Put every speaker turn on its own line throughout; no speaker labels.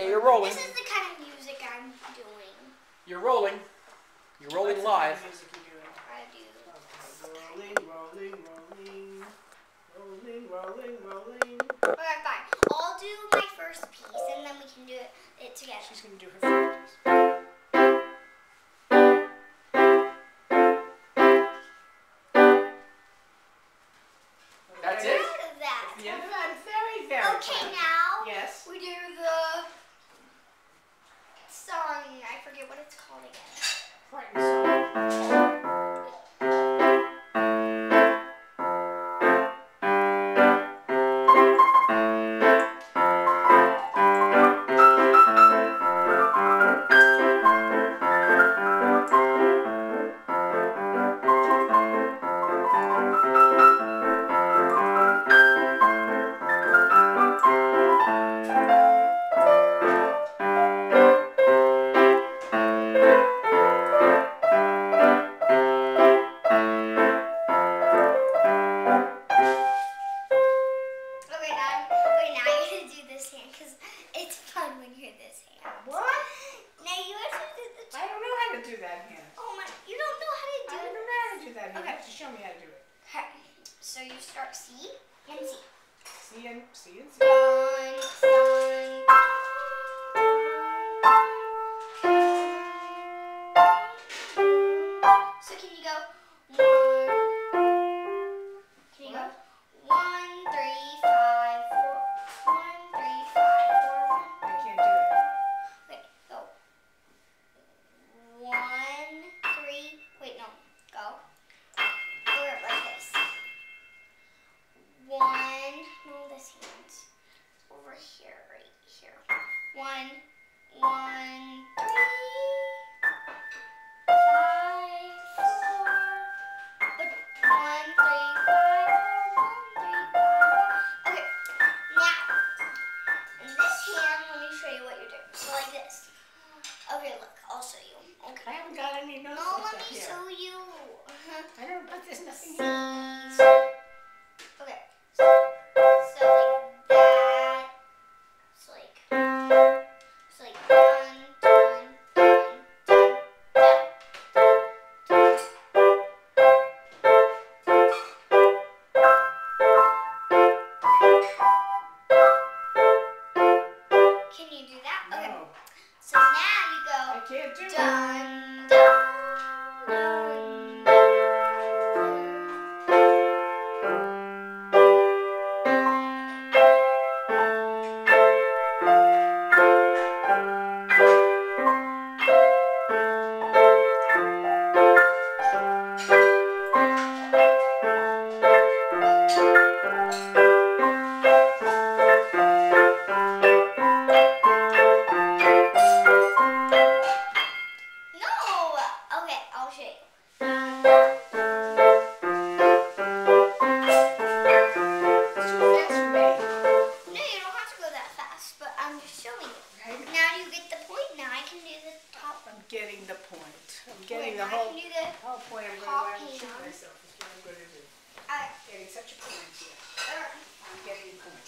Okay, you're rolling.
This is the kind of music I'm doing.
You're rolling. You're rolling live.
I do.
Rolling, rolling, rolling. Rolling, rolling, rolling.
Okay, fine. I'll do my first piece and then we can do it, it together.
She's going to do her first.
piece.
That's
it?
Proud of.
The end of that. Very, very
Okay,
proud.
now
Yes.
we do the song. I forget what it's called again. Okay, now, okay, now you have to do this hand because it's fun when you're this hand.
What?
Now you have to do the.
I don't know how to do that hand.
Oh my! You don't know how to do it.
I
do
don't know how to do that hand. You
Okay.
have to show me how to do it.
Okay. So you start C and C.
See and see and.
Sun, sun. Here, right here. One, one, three, five, four. One, three, five, four, one, three, five, four. Okay, now. In this hand, let me show you what you're doing. So like this. Okay, look, I'll show you. Okay.
I haven't got any notes
No, let me
here.
show you. Uh-huh.
I don't, but there's nothing here. Can't do it.
Dun, you don't have to go that fast, but I'm just showing you.
Right.
Now you get the point. Now I can do the top.
I'm getting the point. I'm
Wait,
getting the whole,
the.
whole point. I'm going to shoot myself. Is what I'm going to do.
Uh,
Getting such a point here. I'm getting a point.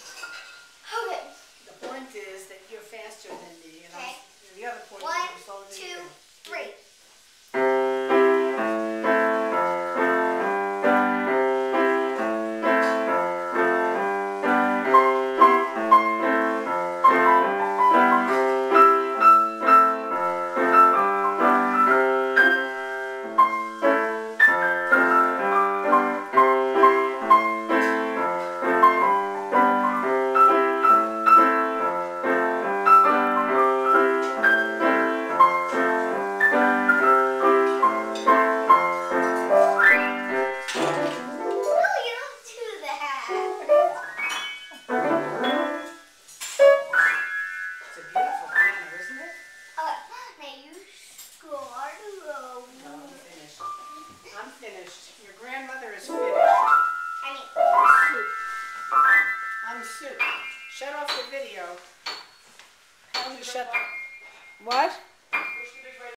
Isn't it?
Okay, now you scored.
No, I'm finished. I'm finished. Your grandmother is finished.
I mean,
I'm soup. I'm soup. Shut off the video. How do you shut? What?